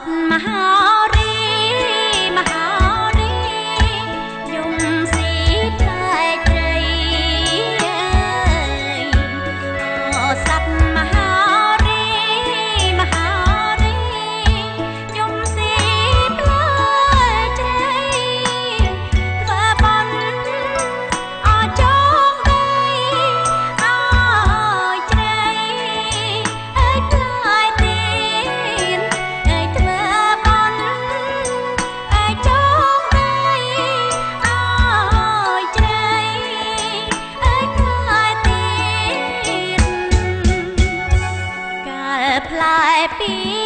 สัตว์มหา 海边。